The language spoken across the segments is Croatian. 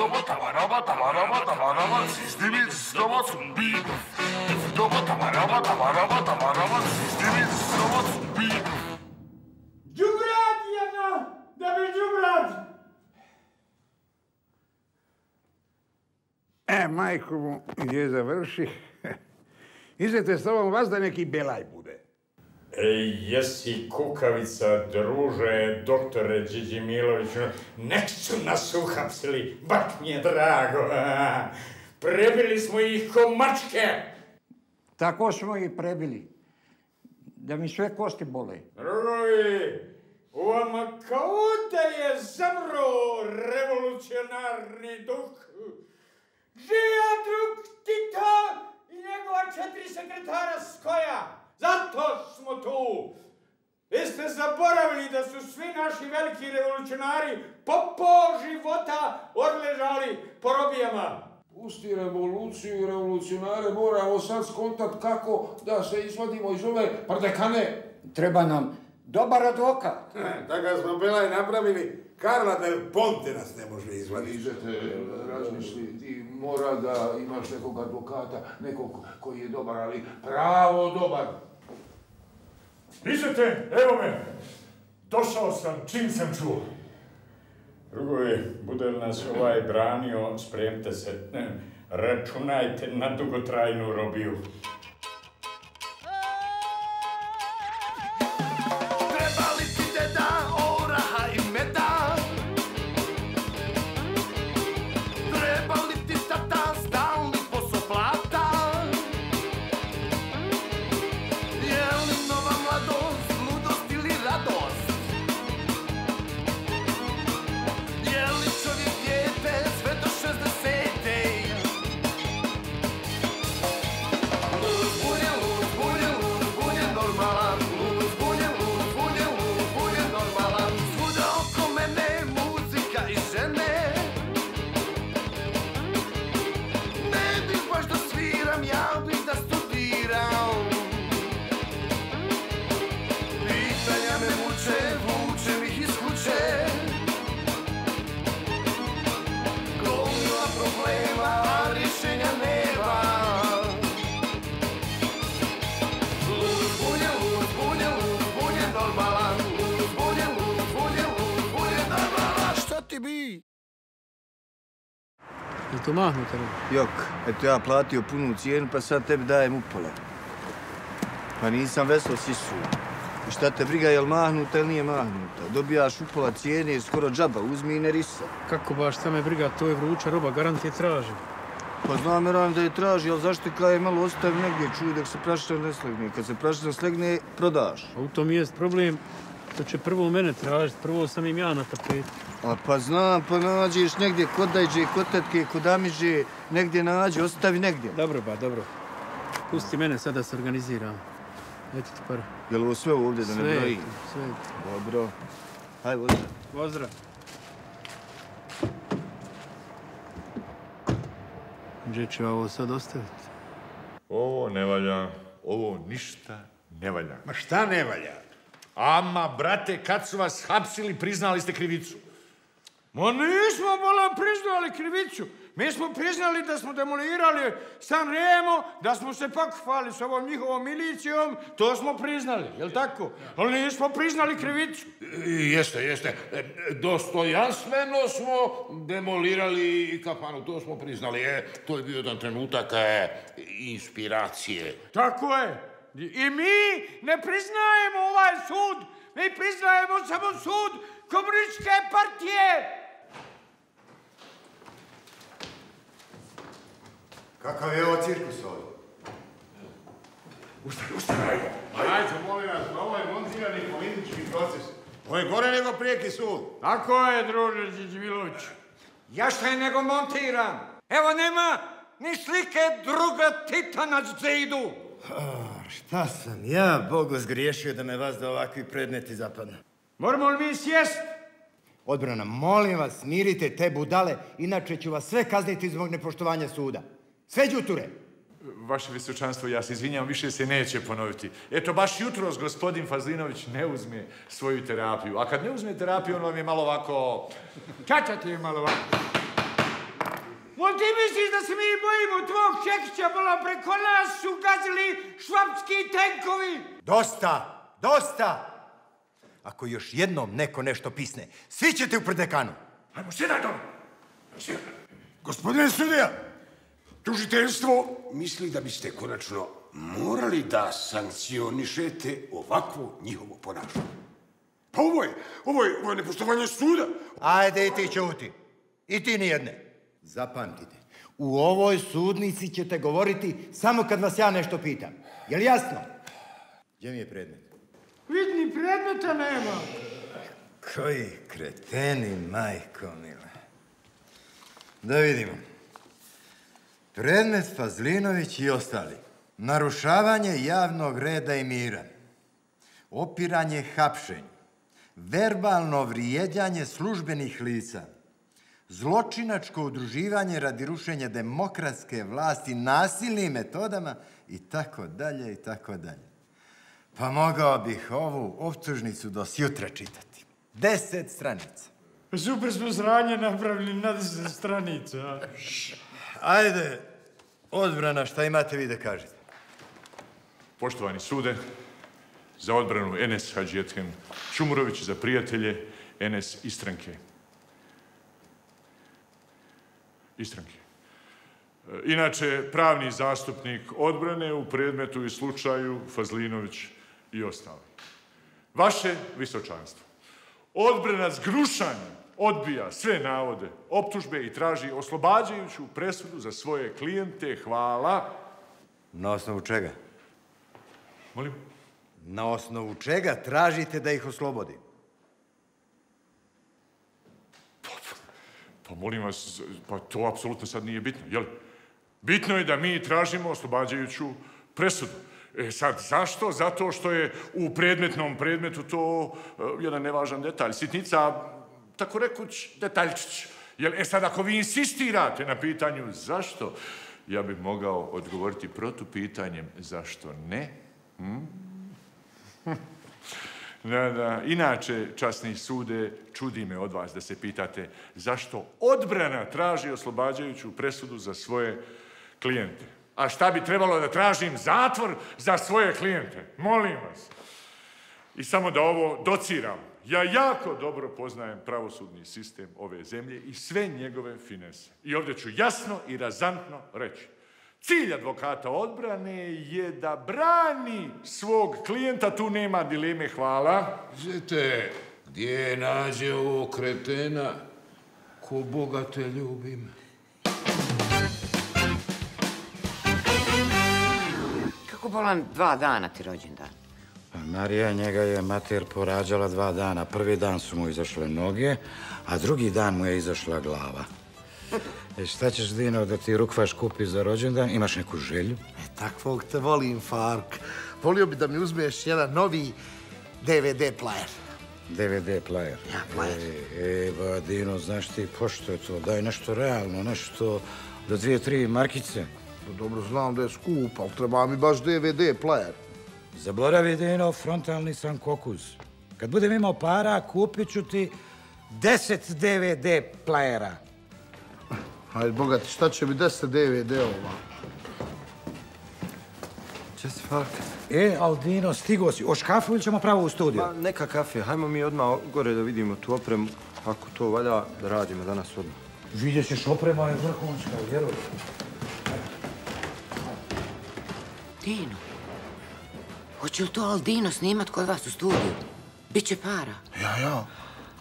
Dobo tamaraba tamaraba tamaraba sistemi stoma tumbi. Dobo tamaraba tamaraba tamaraba sistemi stoma tumbi. Đubrat jedna! Da bi đubrat! E, majku mu, gdje završi? Izete s tobom vas da neki belaj bude. Ej, jesi kukavica, druže, doktore Điđi Miloviću, nek su nas uhapsili, bak mi je drago. a. Prebili smo ih ko mačke. Tako smo ih prebili. Da mi sve kosti bole. Drugovi, u vama kao da je zamro revolucionarni duh. Žija drug Tito i njegova četiri sekretara skoja. Zato smo tu. Vi ste zaboravili da su svi naši veliki revolucionari po pol života odležali po robijama. Pusti revoluciju i revolucionare, moramo sad skontat kako da se izvadimo iz ove pardekane. Treba nam dobar advokat. Da ga smo Belaj napravili, Karla del Ponte nas ne može izvaditi. Razmisli, ti mora da imaš nekog advokata, nekog koji je dobar, ali pravo dobar. Pišete, evo me. Došao sam, čim sam čuo. Drugovi, bude li nas ovaj branio, spremite se, računajte na dugotrajnu robiju. Je to mahnuto? ne? Jok, eto ja platio punu cijenu pa sad tebi dajem upola. Pa nisam vesel sisu. I šta te briga, jel mahnuta ili nije mahnuta? Dobijaš upola cijene i skoro džaba, uzmi i ne risa. Kako baš, šta me briga, to je vruća roba, garant je traži. Pa znam ja da je traži, ali zašto kaj je malo ostavi negdje, čuj dok se prašina ne slegne. Kad se prašina slegne, prodaš. A u tom jest problem, to će prvo mene tražiti, prvo sam im ja na tapetu. A pa znam, pa nađeš negdje kod dajđe, kod tetke, kod amiže, negdje nađi, ostavi negdje. Dobro ba, dobro. Pusti mene sad da se organiziram. Eto ti par. Jel ovo sve ovdje da ne Sve je tu, sve je tu. Dobro. Hajde, vozi. Pozdrav. Gdje ću ovo sad ostaviti? Ovo ne valja, ovo ništa ne valja. Ma šta ne valja? Ama, brate, kad su vas hapsili, priznali ste krivicu. Ma nismo bolan priznali krivicu. Mi smo priznali da smo demolirali San Remo, da smo se pak hvali s ovom njihovom milicijom, to smo priznali, jel tako? Ali nismo priznali krivicu. Jeste, jeste. E, Dostojanstveno smo demolirali kafanu, to smo priznali. E, to je bio jedan trenutak e, inspiracije. Tako je. I mi ne priznajemo ovaj sud, mi priznajemo samo sud komunističke partije. Kakav je ovo cirkus ovdje? Ustaj, ustaj, ajde. Ajde, molim vas, ovo je montirani politički proces. Ovo je gore nego prijeki sud. Tako je, druže Điđmilović. Ja šta je nego montiram. Evo nema ni slike druga Tita na zidu. Šta sam ja, Bogu, zgriješio da me vas da ovakvi predmeti zapadnu? Moramo li mi sjest? Odbrana, molim vas, smirite te budale, inače ću vas sve kazniti zbog nepoštovanja suda. Sve đuture! Vaše visočanstvo, ja se izvinjam, više se neće ponoviti. Eto, baš jutros gospodin Fazlinović ne uzme svoju terapiju. A kad ne uzme terapiju, on vam je malo ovako... Čača ti je malo ovako. ti misliš da se mi bojimo tvog Čekića, bola preko nas su gazili švapski tenkovi? Dosta, dosta! Ako još jednom neko nešto pisne, svi ćete u prdekanu. Ajmo, sjedaj dole. Gospodine sudija, tužiteljstvo misli da biste konačno morali da sankcionišete ovakvo njihovo ponašanje. Pa ovo je, ovo je, ovo je nepoštovanje suda. Ajde i ti ćuti. I ti nijedne. Zapamtite, u ovoj sudnici ćete govoriti samo kad vas ja nešto pitam. Je li jasno? Gdje mi je predmet? Vidni predmeta nema. Koji kreteni, majko mila. Da vidimo. Predmet Fazlinović i ostali. Narušavanje javnog reda i mira. Opiranje hapšenju. Verbalno vrijeđanje službenih lica. Zločinačko udruživanje radi rušenja demokratske vlasti nasilnim metodama i tako dalje i tako dalje. Pa mogao bih ovu optužnicu do sjutra čitati. Deset stranica. Super smo sranje napravili na deset stranica. Ajde, odbrana, šta imate vi da kažete? Poštovani sude, za odbranu Enes Hadžijetken Čumurović, za prijatelje Enes Istranke. Istranke. Inače, pravni zastupnik odbrane u predmetu i slučaju Fazlinović i ostali. Vaše visočanstvo. Odbrana s grušanjem odbija sve navode, optužbe i traži oslobađajuću presudu za svoje klijente. Hvala. Na osnovu čega? Molim? Na osnovu čega tražite da ih oslobodim? Pa molim vas, pa to apsolutno sad nije bitno, jel? Bitno je da mi tražimo oslobađajuću presudu. E sad, zašto? Zato što je u predmetnom predmetu to e, jedan nevažan detalj. Sitnica, tako rekuć, detaljčić. Jel, e sad, ako vi insistirate na pitanju zašto, ja bih mogao odgovoriti protupitanjem zašto ne. Hm? Da, da. Inače, časni sude, čudi me od vas da se pitate zašto odbrana traži oslobađajuću presudu za svoje klijente. A šta bi trebalo da tražim zatvor za svoje klijente? Molim vas. I samo da ovo dociram. Ja jako dobro poznajem pravosudni sistem ove zemlje i sve njegove finese. I ovdje ću jasno i razantno reći. Cilj advokata odbrane je da brani svog klijenta, tu nema dileme, hvala. Zete, gdje nađe ovo kretena, ko Boga te ljubim. Kako bolan dva dana ti rođendan? Marija njega je mater porađala dva dana. Prvi dan su mu izašle noge, a drugi dan mu je izašla glava. E šta ćeš, Dino, da ti rukvaš kupi za rođendan? Imaš neku želju? E, takvog te volim, Fark. Volio bi da mi uzmeš jedan novi DVD player. DVD player. Ja, player. E, e, ba, Dino, znaš ti pošto je to? Daj nešto realno, nešto do dvije, tri markice. Pa dobro znam da je skup, ali treba mi baš DVD player. Zaboravi, Dino, frontalni sam kokuz. Kad budem imao para, kupit ću ti 10 DVD playera. Ajde, bogati, šta će mi 10 DVD-ova? Česti, Fark. E, Aldino, stigo si. O škafu ili ćemo pravo u studiju? Pa neka kafe, hajmo mi odmah gore da vidimo tu opremu. Ako to valja, da radimo danas odmah. Vidjet ćeš, oprema je vrhunska, vjeruj. Dino, hoće li to Aldino snimat kod vas u studiju? Biće para. Ja, ja,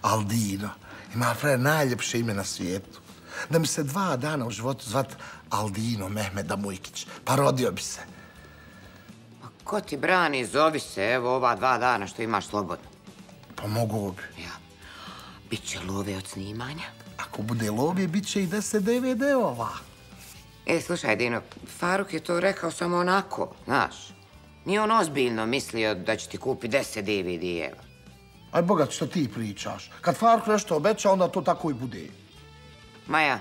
Aldino. Ima fre najljepše ime na svijetu. Da mi se dva dana u životu zvat Aldino Mehmeda Mujkić. Pa rodio bi se. Ko ti brani, zovi se, evo ova dva dana što imaš slobodno. Pa mogu bi. Ja. Biće love od snimanja. Ako bude love, bit će i 10 DVD-ova. E, slušaj, Dino, Faruk je to rekao samo onako, znaš. Nije on ozbiljno mislio da će ti kupi 10 DVD-eva. Aj, bogat, što ti pričaš? Kad Faruk nešto obeća, onda to tako i bude. Maja,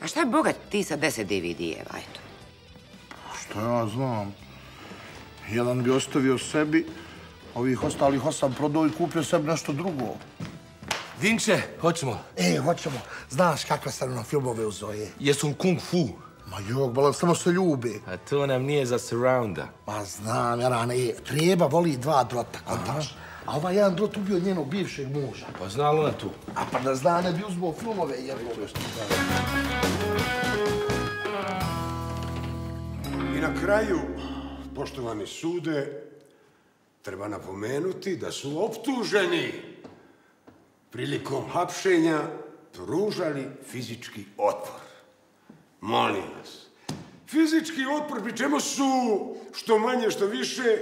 a šta je bogat ti sa 10 DVD-eva, eto? Što ja znam. Jedan bi ostavio sebi, ovih ostalih osam prodao i kupio sebi nešto drugo. Dinče, hoćemo. E, hoćemo. Znaš kakve sam na filmove uzoje? Jesu kung fu. Ma jok, bolan, samo se ljube. A to nam nije za surrounda. Ma znam, Jarane, e, treba voli dva drota, kontaš. A ovaj jedan drot ubio njenog bivšeg muža. Pa zna li ona tu? A pa da zna, ne bi uzmao filmove, jebote. I na kraju, poštovani sude, treba napomenuti da su optuženi prilikom hapšenja pružali fizički otpor. Molim vas. Fizički otpor, pri čemu su, što manje, što više,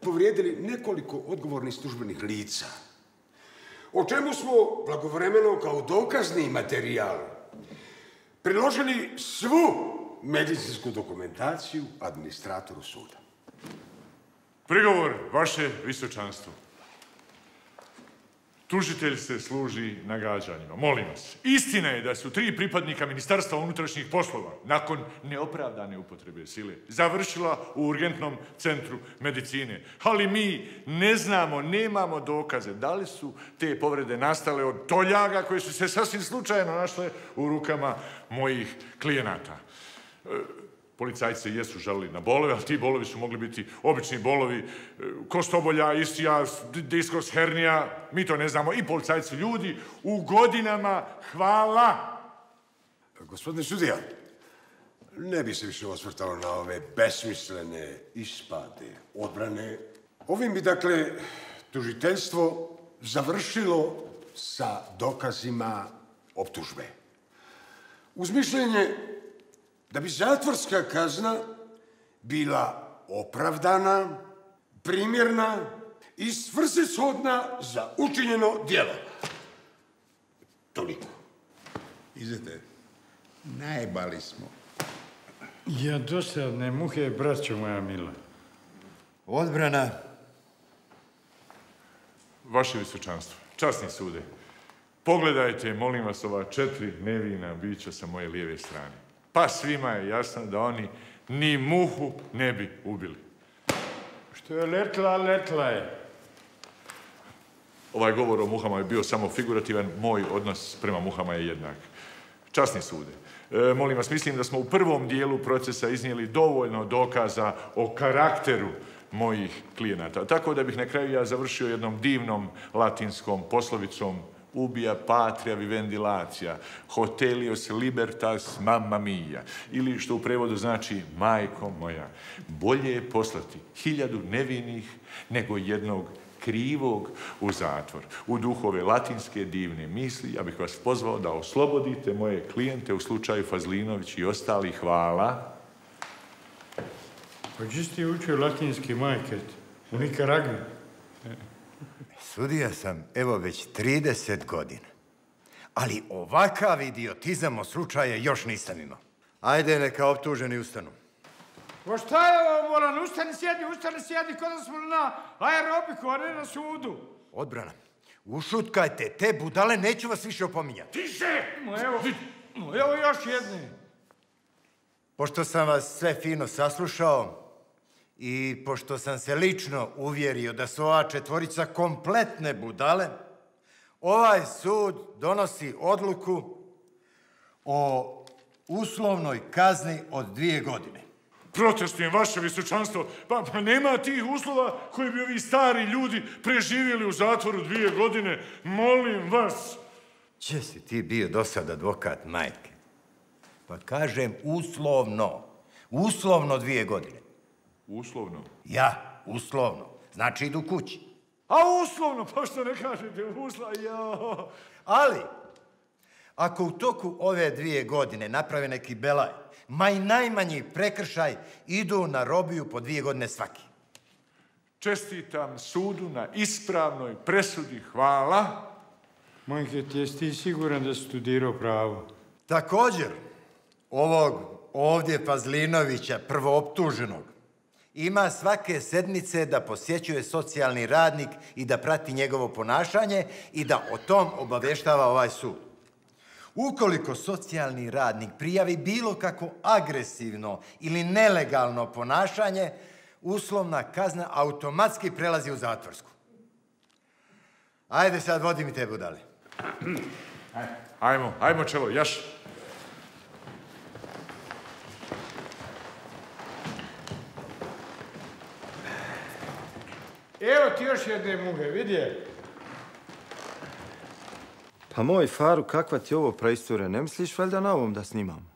povrijedili nekoliko odgovornih službenih lica. O čemu smo blagovremeno kao dokazni materijal priložili svu medicinsku dokumentaciju administratoru suda. Prigovor, vaše visočanstvo. Tužitelj se služi nagađanjima. Molim vas, istina je da su tri pripadnika Ministarstva unutrašnjih poslova nakon neopravdane upotrebe sile završila u urgentnom centru medicine. Ali mi ne znamo, nemamo dokaze da li su te povrede nastale od toljaga koje su se sasvim slučajno našle u rukama mojih klijenata. Policajci jesu žalili na bolove, ali ti bolovi su mogli biti obični bolovi, e, kostobolja, isijas, d- diskos, hernija, mi to ne znamo. I policajci ljudi u godinama, hvala. Gospodine sudija, ne bi se više osvrtalo na ove besmislene ispade odbrane. Ovim bi, dakle, tužiteljstvo završilo sa dokazima optužbe. Uz mišljenje da bi zatvorska kazna bila opravdana, primjerna i svrsishodna za učinjeno djelo. Toliko. Izete, najbali smo. Ja dosadne muhe, braćo moja mila. Odbrana. Vaše visočanstvo, časni sude, pogledajte, molim vas, ova četiri nevina bića sa moje lijeve strane. Pa svima je jasno da oni ni muhu ne bi ubili. Što je letla, letla je. Ovaj govor o muhama je bio samo figurativan, moj odnos prema muhama je jednak. Časni sude, e, molim vas, mislim da smo u prvom dijelu procesa iznijeli dovoljno dokaza o karakteru mojih klijenata. Tako da bih na kraju ja završio jednom divnom latinskom poslovicom ubija patria vivendilacija, hotelios libertas mamma mia, ili što u prevodu znači majko moja. Bolje je poslati hiljadu nevinih nego jednog krivog u zatvor. U duhove latinske divne misli, ja bih vas pozvao da oslobodite moje klijente u slučaju Fazlinović i ostali. Hvala. Pa gdje si ti učio latinski majket? U Nikaragvi? Sudija sam, evo, već 30 godina. Ali ovakav idiotizam o slučaje još nisam imao. Ajde, neka optuženi ustanu. Pa šta je ovo, Volan? Ustani, sjedi, ustani, sjedi, kod da smo na aerobiku, a ne na sudu. Odbrana. Ušutkajte, te budale, neću vas više opominjati. Tiše! No evo, no evo još jedne. Pošto sam vas sve fino saslušao i pošto sam se lično uvjerio da su ova četvorica kompletne budale, ovaj sud donosi odluku o uslovnoj kazni od dvije godine. Protestujem, vaše visočanstvo. Pa, pa nema tih uslova koji bi ovi stari ljudi preživjeli u zatvoru dvije godine. Molim vas. Če si ti bio do sad advokat majke? Pa kažem uslovno. Uslovno dvije godine. Uslovno? Ja, uslovno. Znači idu kući. A uslovno, pa što ne kažete usla, jo. Ali, ako u toku ove dvije godine naprave neki belaj, ma i najmanji prekršaj, idu na robiju po dvije godine svaki. Čestitam sudu na ispravnoj presudi. Hvala. Majke, ti jesi ti siguran da si studirao pravo? Također, ovog ovdje Pazlinovića, prvooptuženog, ima svake sedmice da posjećuje socijalni radnik i da prati njegovo ponašanje i da o tom obavještava ovaj sud. Ukoliko socijalni radnik prijavi bilo kako agresivno ili nelegalno ponašanje, uslovna kazna automatski prelazi u zatvorsku. Ajde sad, vodi mi te budale. Ajmo, ajmo čelo, jaš. Evo ti još jedne muhe, vidi je. Pa moj Faru, kakva ti ovo praistorija? Ne misliš valjda na ovom da snimam?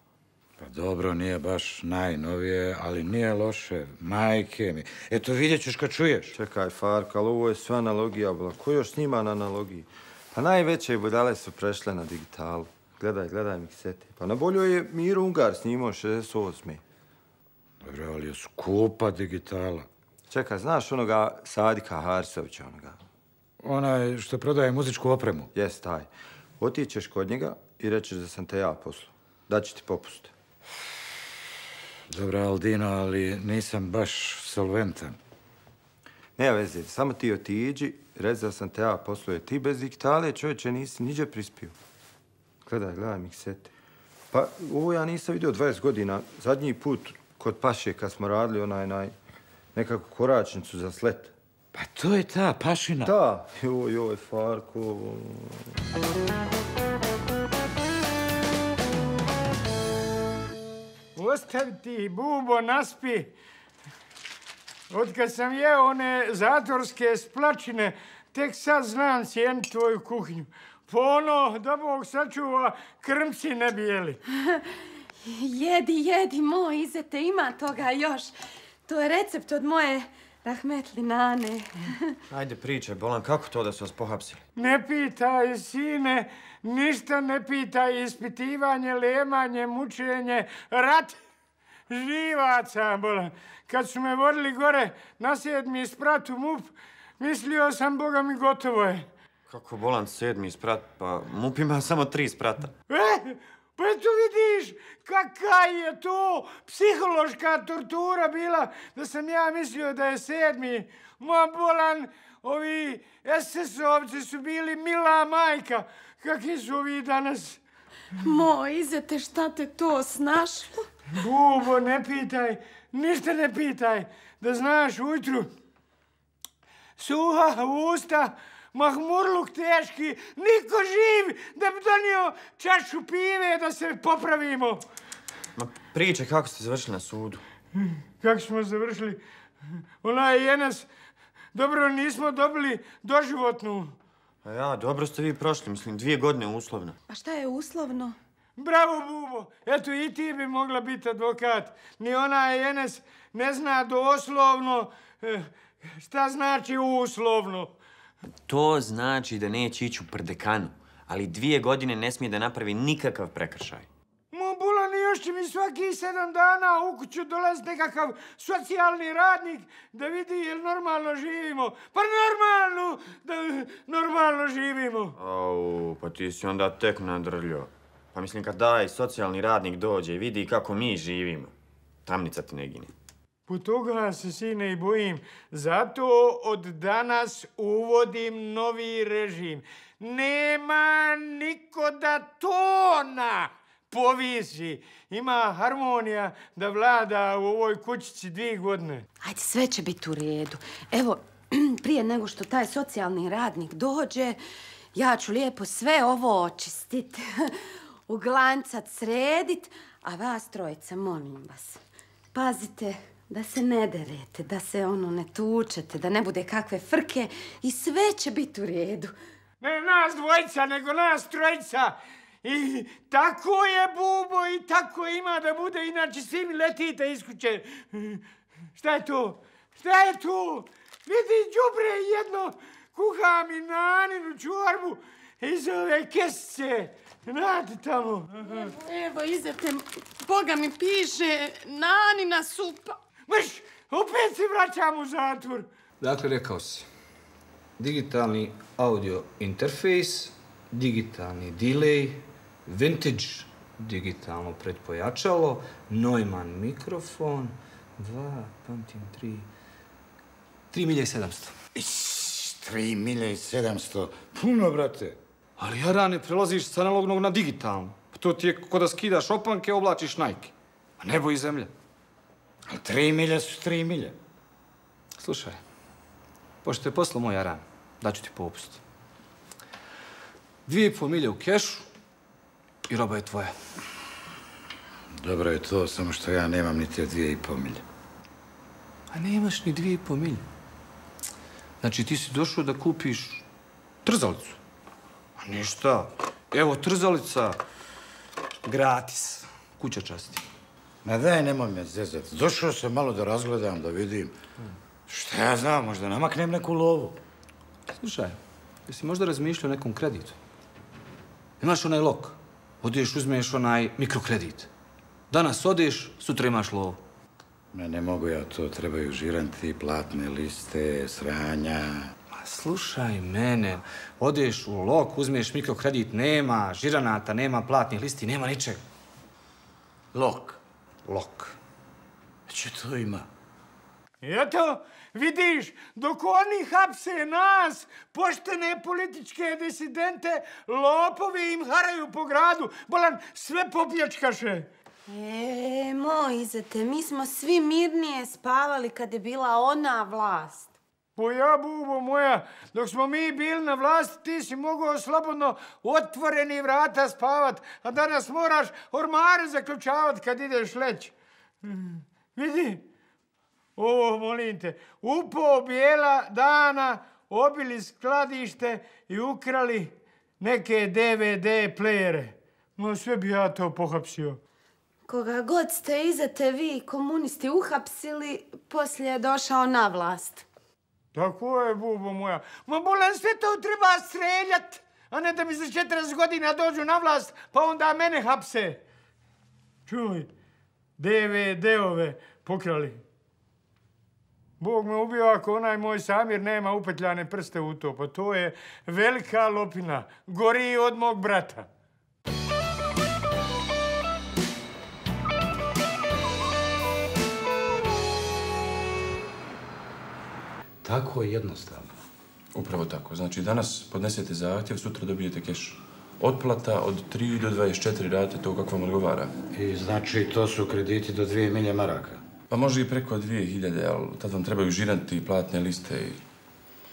Pa dobro, nije baš najnovije, ali nije loše. Majke mi. Eto, vidjet ćeš kad čuješ. Čekaj, Farka, ali ovo je sve analogija, bla. Ko još snima na analogiji? Pa najveće budale su prešle na digitalu. Gledaj, gledaj miksete. Pa na boljoj je Miro Ungar snimao 68. Dobro, ali je skupa digitala. Čekaj, znaš onoga Sadika Harsovića, onoga? Onaj što prodaje muzičku opremu. Jes, taj. Otićeš kod njega i rećeš da sam te ja poslao. Daću ti popust. Dobro, Aldino, ali nisam baš solventan. Nema veze, samo ti otiđi, reci da sam te ja poslao. Ti bez digitale, čovječe, nisi niđe prispio. Gledaj, gledaj miksete. Pa ovo ja nisam vidio 20 godina. Zadnji put kod Paše kad smo radili onaj naj, nekakvu koračnicu za slet. Pa to je ta pašina. Da, joj, joj, Farko. Ostavi ti, bubo, naspi. Otkad sam jeo one zatvorske splačine, tek sad znam cijen tvoju kuhinju. Po ono, da Bog sačuva, krmci ne bijeli. Jedi, jedi, moj izete, ima toga još. To je recept od moje rahmetli nane. Ajde, pričaj, Bolan, kako to da su vas pohapsili? Ne pitaj, sine, ništa ne pitaj, ispitivanje, lemanje, mučenje, rat živaca, bolan. Kad su me vodili gore na sedmi sprat u MUP, mislio sam, Boga mi, gotovo je. Kako Bolan sedmi sprat? Pa MUP ima samo tri sprata. E, pa eto vidiš, kakva je to psihološka tortura bila, da sam ja mislio da je sedmi. Ma bolan, ovi SS-ovci su bili mila majka. Kakvi su ovi danas? Moj izete, šta te to snašlo? Bubo, ne pitaj, ništa ne pitaj. Da znaš, ujutru, suha usta, mahmurluk teški, niko živ da bi donio čašu pive da se popravimo. Ma pričaj, kako ste završili na sudu? Kako smo završili? Onaj jenes, dobro nismo dobili doživotnu. A ja, dobro ste vi prošli, mislim, dvije godine uslovno. A šta je uslovno? Bravo, Bubo. Eto, i ti bi mogla biti advokat. Ni ona jenes ne zna doslovno eh, šta znači uslovno. To znači da neće ići u prdekanu, ali dvije godine ne smije da napravi nikakav prekršaj. Mo, Bulani, još će mi svaki sedam dana u kuću dolazi nekakav socijalni radnik da vidi jel normalno živimo. Pa normalno da normalno živimo. Au, pa ti si onda tek nadrljao. Pa mislim, kad daj socijalni radnik dođe i vidi kako mi živimo, tamnica ti ne gine. Po toga se, sine, i bojim. Zato od danas uvodim novi režim. Nema niko da tona povisi. Ima harmonija da vlada u ovoj kućici dvije godine. Ajde, sve će biti u redu. Evo, prije nego što taj socijalni radnik dođe, ja ću lijepo sve ovo očistit, uglancat, sredit, a vas trojica, molim vas, pazite da se ne derete, da se ono ne tučete, da ne bude kakve frke i sve će biti u redu. Ne nas dvojica, nego nas trojica. I tako je, Bubo, i tako ima da bude, inače svi mi letite iz kuće. Šta je to? Šta je to? Vidi, đubre jedno, kuha mi naninu čorbu iz ove kesice. Znate tamo. Evo, izete, Boga mi piše, nanina supa. Mrš, opet se vraćam u zatvor. Dakle, rekao si, digitalni audio interfejs, digitalni delay, vintage digitalno predpojačalo, Neumann mikrofon, dva, pamtim, tri, tri milje i sedamsto. Tri milje i sedamsto. Puno, brate. Ali ja ne prelaziš s analognog na digitalno. Pa to ti je ko da skidaš opanke, oblačiš Nike. A nebo i zemlja. Ali tri milje su tri milje. Slušaj, pošto je poslao moj Aran, daću ti popust. Dvije i pol milje u kešu i roba je tvoja. Dobro je to, samo što ja nemam ni te dvije i pol milje. A nemaš ni dvije i pol milje. Znači, ti si došao da kupiš trzalicu. A ništa. Evo, trzalica, gratis. Kuća časti. Ma daj, nemoj me zezat. Došao sam malo da razgledam, da vidim. Šta ja znam, možda namaknem neku lovu. Slušaj, jesi možda razmišljao o nekom kreditu? Imaš onaj lok. Odeš, uzmeš onaj mikrokredit. Danas odeš, sutra imaš lovu. Ma ne mogu ja to, trebaju žiranti, platne liste, sranja. Ma slušaj mene, odeš u lok, uzmeš mikrokredit, nema žiranata, nema platnih listi, nema ničega. Lok. Lok. Če to ima? Eto, vidiš, dok oni hapse nas, poštene političke disidente, lopovi im haraju po gradu, bolan sve poplječkaše. E, moj izete, mi smo svi mirnije spavali kad je bila ona vlast. Po ja, bubo moja, dok smo mi bili na vlasti, ti si mogao slobodno otvoreni vrata spavat, a danas moraš ormare zaključavat kad ideš leć. Vidi, ovo molim te, upo bijela dana, obili skladište i ukrali neke DVD playere. No sve bi ja to pohapsio. Koga god ste izete vi komunisti uhapsili, poslije je došao na vlast. Tako je, bubo moja. Ma bolan sve to treba streljat, a ne da mi za 40 godina dođu na vlast, pa onda mene hapse. Čuj, DVD-ove pokrali. Bog me ubio ako onaj moj Samir nema upetljane prste u to, pa to je velika lopina, gori od mog brata. Tako je jednostavno. Upravo tako. Znači, danas podnesete zahtjev, sutra dobijete keš. Otplata od 3 do 24 rate, to kako vam odgovara. I znači to su krediti do dvije milje maraka. Pa može i preko 2000, ali tad vam trebaju žiranti platne liste i...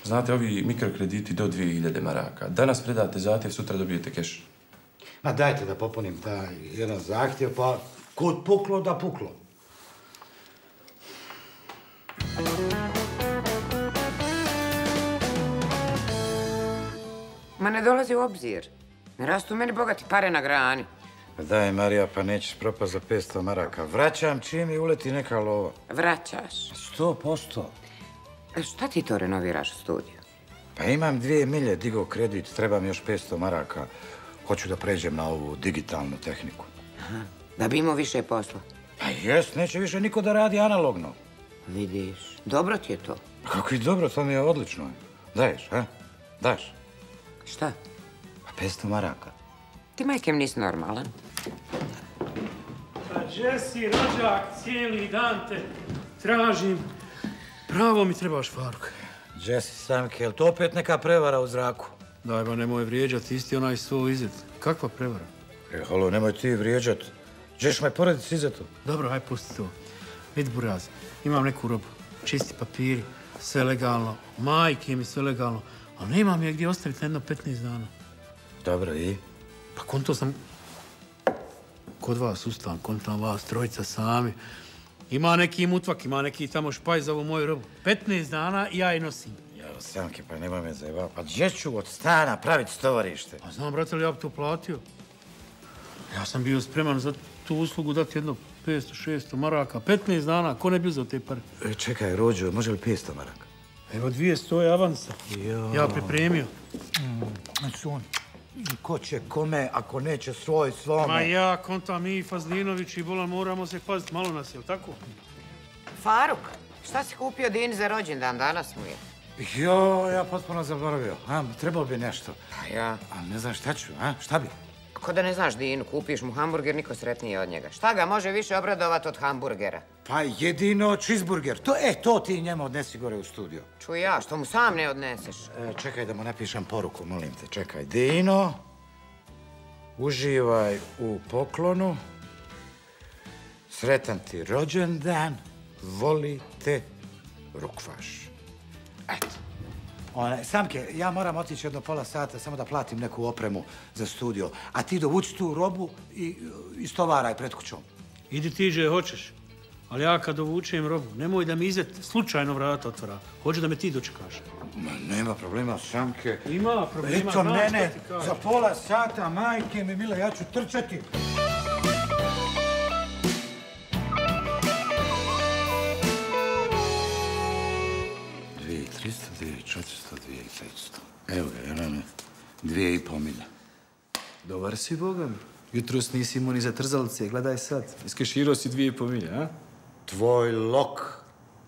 Znate, ovi mikrokrediti do 2000 maraka. Danas predate zahtjev, sutra dobijete keš. Ma dajte da popunim taj jedan zahtjev, pa kod puklo da puklo. Ma ne dolazi u obzir. Ne rastu meni bogati pare na grani. Pa daj, Marija, pa nećeš propast za 500 maraka. Vraćam čim mi uleti neka lova. Vraćaš. Sto posto. E, Šta ti to renoviraš u studiju? Pa imam dvije milje, digao kredit, treba mi još 500 maraka. Hoću da pređem na ovu digitalnu tehniku. Da bi imao više posla. Pa jes, neće više niko da radi analogno. Vidiš, dobro ti je to. Kako i dobro, to mi je odlično. Daješ, a? Daš? Šta? Pa 500 maraka. Ti majkem nisi normalan. Pa Jesse, rođak, cijeli dan te tražim. Pravo mi trebaš, Faruk. Jesse Samke, je li to opet neka prevara u zraku? Daj, ba nemoj vrijeđati, isti onaj svoj izet. Kakva prevara? E, halo, nemoj ti vrijeđat. Češ me porediti s izetom? Dobro, aj pusti to. Vidi, Buraz, imam neku robu. Čisti papiri, sve legalno. Majke mi sve legalno. Ali nemam je gdje ostaviti na jedno 15 dana. Dobro, i? Pa konto sam kod vas ustavan, kontam vas, trojica sami. Ima neki mutvak, ima neki tamo špaj za ovu moju robu. 15 dana i ja je nosim. Jao, Samke, pa nemoj me zajebati. Pa gdje ću od stana praviti stovarište? A znam, brate, li ja bi to platio? Ja sam bio spreman za tu uslugu dati jedno 500-600 maraka. 15 dana, ko ne bi uzeo te pare? E, čekaj, Rođo, može li 500 maraka? Evo 200 je avansa. Ja pripremio. Znači on, ko će kome, ako neće svoj svome? Ma ja, konta, mi, Fazlinović i Bolan moramo se paziti, malo nas je, tako? Faruk, šta si kupio Dini za rođendan? Danas mu je. Jo, ja potpuno zaboravio. A, trebalo bi nešto. Pa ja. A ne znam šta ću, a? Šta bi? Ko da ne znaš Dinu, kupiš mu hamburger, niko sretniji od njega. Šta ga može više obradovat od hamburgera? Pa jedino cheeseburger. To, e, to ti njemu odnesi gore u studio. Čuj ja, što mu sam ne odneseš? E, čekaj da mu napišem poruku, molim te. Čekaj. Dino, uživaj u poklonu. Sretan ti rođendan. Voli te Rukvaš. Eto. Ona, Samke, ja moram otići jedno pola sata samo da platim neku opremu za studio. A ti dovuci tu robu i istovaraj pred kućom. Idi ti že hoćeš. Ali ja kad dovučem robu, nemoj da mi izet slučajno vrata otvara. Hoću da me ti dočekaš. Ma, nema problema, Samke. Ima problema, Eto mene, za pola sata, majke mi mila, ja ću trčati. Evo ga, Jelene, dvije i pol milje. Dobar si, Boga mi. Jutros nisi imao ni za trzalice, gledaj sad. Iskeširao si dvije i po milje, a? Tvoj lok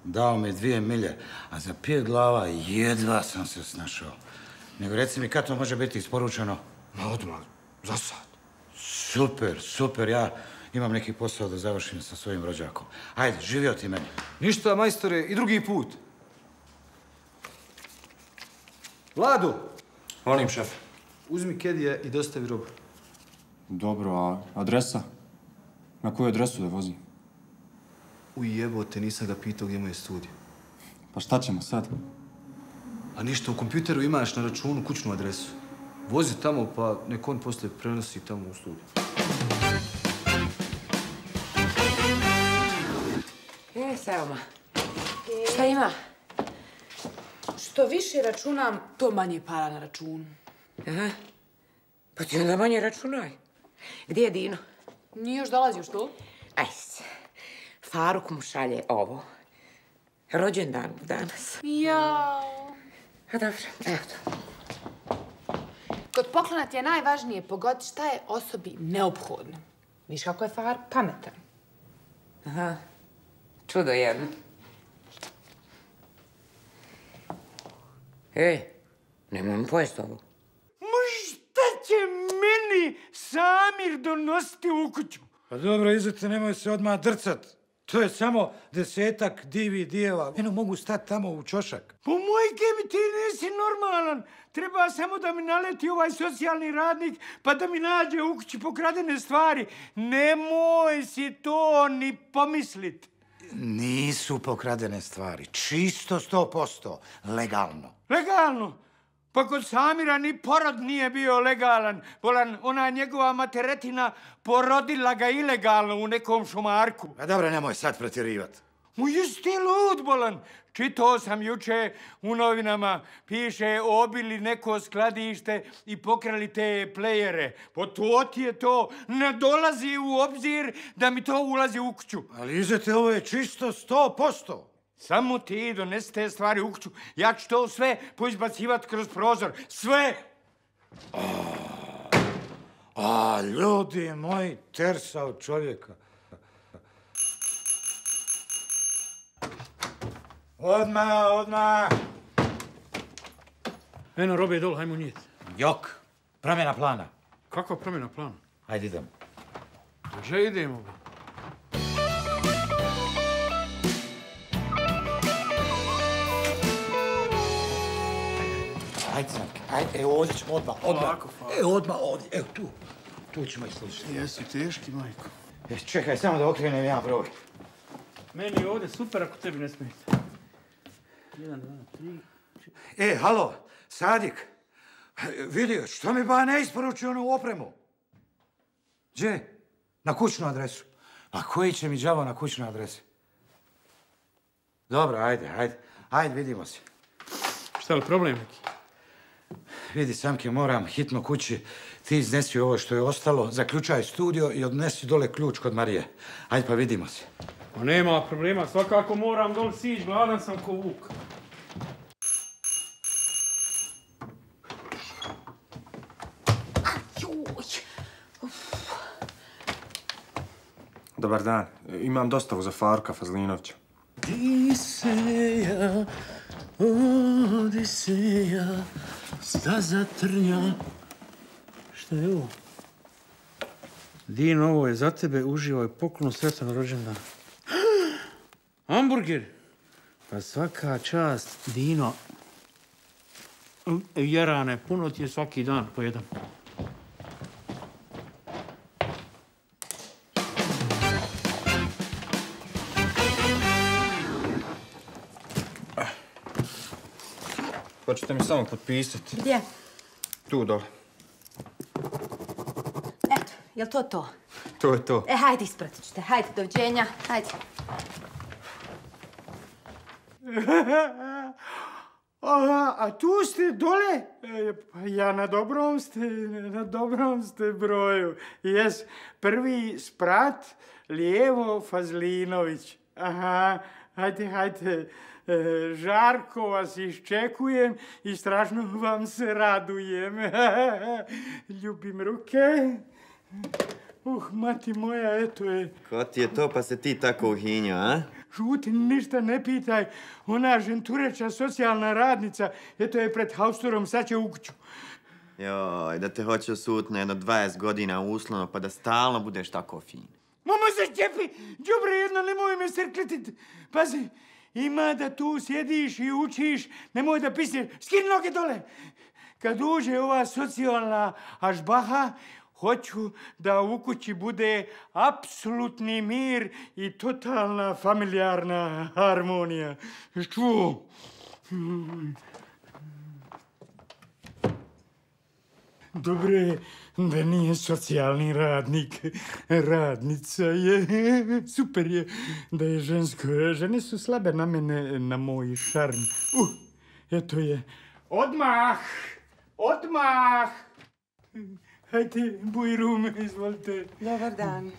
dao mi dvije milje, a za pet glava jedva sam se snašao. Nego reci mi kad to može biti isporučeno? Ma odmah, za sad. Super, super, ja imam neki posao da završim sa svojim rođakom. Ajde, živio ti meni. Ništa, majstore, i drugi put. Vladu! Molim, šef. Uzmi kedije i dostavi robu. Dobro, a adresa? Na koju adresu da vozim? Ujebote, nisam ga pitao gdje mu je studio. Pa šta ćemo sad? A ništa, u kompjuteru imaš na računu kućnu adresu. Vozi tamo, pa nek on poslije prenosi tamo u studiju. E, Selma, šta ima? Što više računam, to manje para na računu. Aha. Pa ti onda manje računaj. Gdje je Dino? Nije još dolazio, što? Aj se. Faruk mu šalje ovo. Rođendan mu danas. Jao. A dobro, evo to. Kod poklona ti je najvažnije pogoditi šta je osobi neophodno. Viš kako je Far pametan. Aha. Čudo jedno. E, nemoj mi pojesti ovo. Ma šta će meni Samir donositi u kuću? Pa dobro, izete, nemoj se odmah drcat. To je samo desetak DVD-eva. Eno mogu stati tamo u čošak. Po mojke mi ti nisi normalan. Treba samo da mi naleti ovaj socijalni radnik pa da mi nađe u kući pokradene stvari. Nemoj si to ni pomislit. Nisu pokradene stvari. Čisto sto posto. Legalno. Legalno. Pa kod Samira ni porod nije bio legalan. Bolan, ona njegova materetina porodila ga ilegalno u nekom šumarku. A dobro, nemoj sad pretjerivat. U jesi ti lud, Bolan? Čitao sam juče u novinama, piše obili neko skladište i pokrali te plejere. Po to ti je to, ne dolazi u obzir da mi to ulazi u kuću. Ali izete, ovo je čisto sto posto. Samo ti donesi te stvari u kuću. Ja ću to sve poizbacivat kroz prozor. Sve! A, ljudi moji, tersao čovjeka. Odmah, odmah. Eno, robe dol, hajmo nijeti. Jok, promjena plana. Kakva promjena plana? Ajde idemo. Gdje idemo? Ajde, Sanke, ajde, evo ovdje ćemo odmah, odmah. Faro. Evo odmah ovdje, evo tu. Tu ćemo islušati. Jesi teški, majko. Jes, čekaj, samo da okrenem jedan broj. Meni je ovdje super ako tebi ne smeta. Jedan, dva, tri. E, halo, Sadik. Vidio, što mi ba ne isporučio onu opremu? Gdje? Na kućnu adresu. A koji će mi đavo na kućnu adresu? Dobro, ajde, ajde. Ajde, vidimo se. Šta je li problem neki? Vidi, Samke, moram hitno kući. Ti iznesi ovo što je ostalo, zaključaj studio i odnesi dole ključ kod Marije. Ajde, pa vidimo se. Ma nema problema, svakako moram dol sić, gladan sam ko vuk. Dobar dan. Imam dostavu za Farka Fazlinovića. Odiseja, Odiseja, staza trnja. Šta je ovo? Din, ovo je za tebe, uživaj poklon sretan rođendan. Hamburger! Pa svaka čast, Dino. Jerane, puno ti je svaki dan po jedan. Pa ćete mi samo potpisati. Gdje? Tu dole. Eto, jel to to? To je to. E, hajde, ispratit ću te. Hajde, doviđenja. Hajde. Aha, a tu ste dole? E, pa ja na dobrom ste, na dobrom ste broju. Jes, prvi sprat, lijevo Fazlinović. Aha, hajde, hajde. E, Žarko vas iščekujem i strašno vam se radujem. Ljubim ruke. Uh, mati moja, eto je. Ko ti je to pa se ti tako uhinja, a? Šuti, ništa ne pitaj. Ona žentureća socijalna radnica, eto je pred haustorom, sad će u kuću. Joj, da te hoće osut na jedno 20 godina uslovno pa da stalno budeš tako fin. Mama se čepi! Đubre jedno, nemoj me srkletit. Pazi, ima da tu sjediš i učiš, nemoj da pisneš, skini noge dole. Kad uđe ova socijalna ažbaha, hoću da u kući bude apsolutni mir i totalna familijarna harmonija. Čuo? Dobro je da nije socijalni radnik. Radnica je. Super je da je žensko. Žene su slabe na mene, na moj šarm. Uh, eto je. Odmah! Odmah! Hajde, bujrum, izvolite. Dobar dan.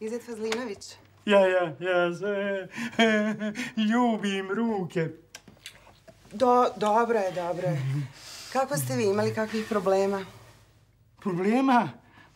Izet Fazlinović. Ja, ja, ja se ljubim ruke. Do, dobro je, dobro je. Kako ste vi imali kakvih problema? Problema?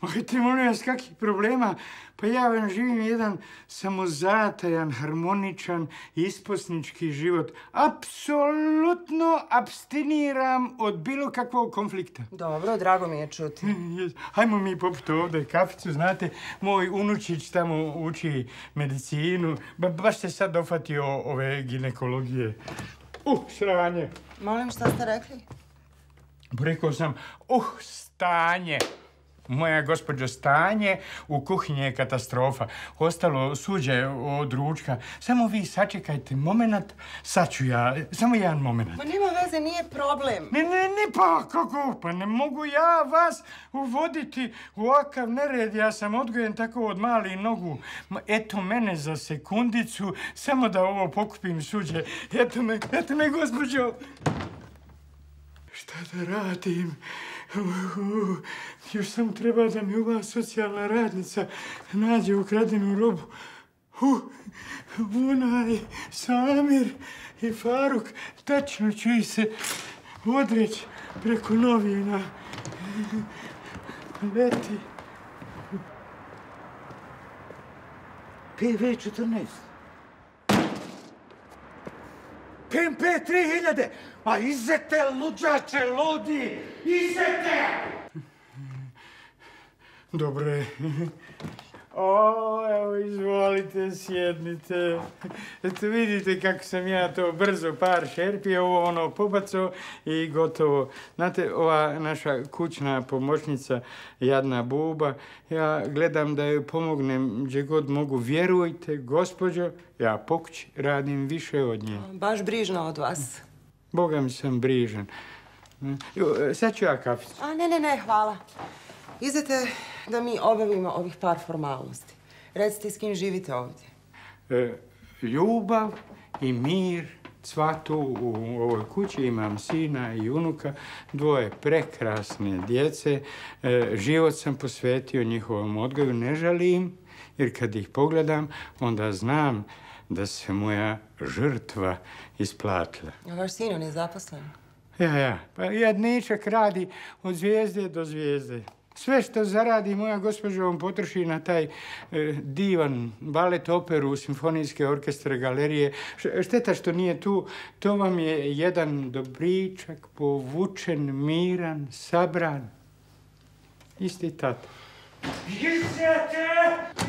Hajte, molim vas, kakvih problema? Pa ja vam živim jedan samozatajan, harmoničan, isposnički život. Apsolutno abstiniram od bilo kakvog konflikta. Dobro, drago mi je čuti. Hajmo mi popiti ovdje kaficu, znate, moj unučić tamo uči medicinu. Ba, baš se sad dofatio ove ginekologije. Uh, sranje. Molim, šta ste rekli? Rekao sam, uh, stanje. Moja gospođo stanje u kuhinji je katastrofa. Ostalo suđe od ručka. Samo vi sačekajte moment, sad ću ja, samo jedan moment. Ma nema veze, nije problem. Ne, ne, ne, pa kako? Pa ne mogu ja vas uvoditi u ovakav nered. Ja sam odgojen tako od mali nogu. Eto mene za sekundicu, samo da ovo pokupim suđe. Eto me, eto me, gospođo. Šta da radim? Uh, još sam treba da mi ova socijalna radnica nađe ukradenu robu. Uh, onaj Samir i Faruk, tačno ću ih se odreći preko novina. Leti. PV14. PMP 3000! A izete, luđače, ludi! Izete! Dobro je. O, evo, izvolite, sjednite. Eto, vidite kako sam ja to brzo par šerpi, ovo ono pobacao i gotovo. Znate, ova naša kućna pomoćnica, jadna buba, ja gledam da joj pomognem gdje god mogu. Vjerujte, gospođo, ja po kući radim više od nje. Baš brižno od vas. Boga mi sam brižan. Jo, Sad ću ja kaficu. A ne, ne, ne, hvala. Izete da mi obavimo ovih par formalnosti. Recite s kim živite ovdje. E, ljubav i mir cvatu u ovoj kući. Imam sina i unuka, dvoje prekrasne djece. E, život sam posvetio njihovom odgoju. Ne žalim, jer kad ih pogledam, onda znam da se moja žrtva isplatila. A vaš sin, on je zaposlen? Ja, ja. Pa jedničak radi od zvijezde do zvijezde. Sve što zaradi moja gospođa on potroši na taj e, divan balet, operu, simfonijske orkestre, galerije. Šteta što nije tu. To vam je jedan dobričak, povučen, miran, sabran. Isti tata. Izete!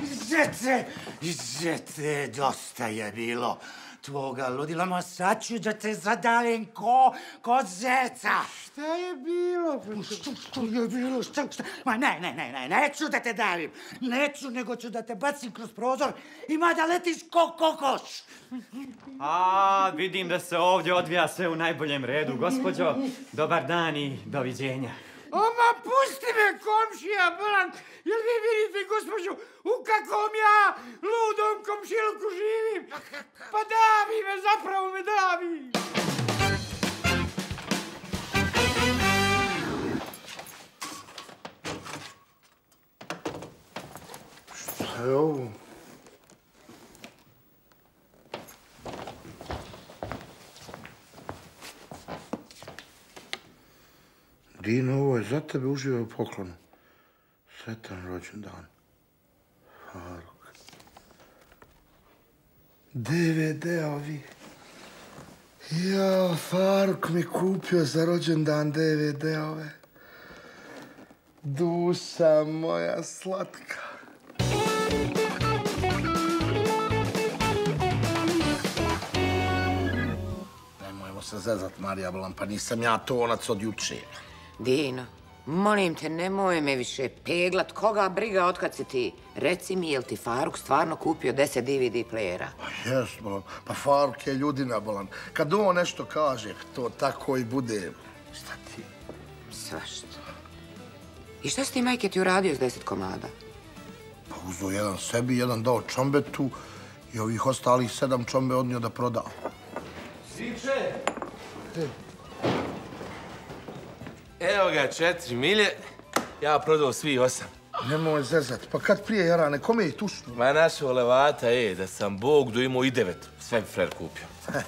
Izete! Izete! Dosta je bilo. tvoga ludila, ma sad ću da te zadavim ko, ko zeca. Šta je bilo? Što, što je bilo? Šta, šta? Ma ne, ne, ne, ne, neću da te davim. Neću, nego ću da te bacim kroz prozor ima da letiš ko kokoš. A, vidim da se ovdje odvija sve u najboljem redu, gospođo. Dobar dan i doviđenja. Oma, pusti me, komšija, bolan! Jel vi vidite, gospođu, u kakvom ja ludom komšiluku živim? Pa davi me, zapravo me davi! Šta je ovo? Dino, za tebe uživaj u poklonu. Sretan rođendan. Faruk. DVD-ovi. Ja, Faruk mi kupio za rođendan DVD-ove. Duša moja slatka. Nemojmo se zezat, Marija Bolan, pa nisam ja to onac od juče. Dino, molim te, nemoj me više peglat. Koga briga otkad si ti? Reci mi, jel ti Faruk stvarno kupio 10 DVD playera? Jes, Bolan, pa Faruk je ljudina, Bolan. Kad on nešto kaže, to tako i bude. Šta ti? Svašta. I šta si ti, majke, ti uradio s 10 komada? Pa uzeo jedan sebi, jedan dao čombetu i ovih ostalih sedam čombe odnio da proda. Siče! Evo ga, četiri milje. Ja prodao svi osam. Nemoj zezat, pa kad prije jarane, kome ih tušnu? Ma našo levata je da sam Bog do imao i devet. Sve bi frer kupio.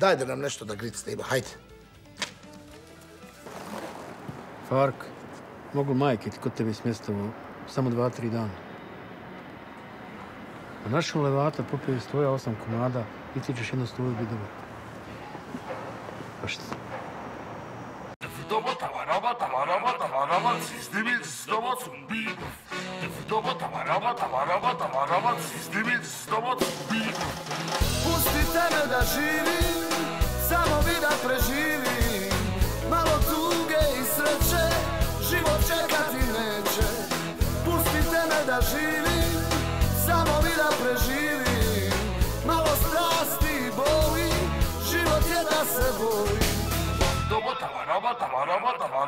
Daj da nam nešto da gricne ima, hajde. Fark, mogu majke ti kod tebe smjestovo samo dva, tri dana. A našom levata popio iz tvoja osam komada i ti ćeš jedno stoju biti dobar. Pa šta? Pustite me da živim, samo vi da preživim. Malo tuge i sreće, život čekati neće. Pustite me da živim, samo vi da preživim. Malo strasti i boli, život je da se boli Dobo tava raba tava raba tava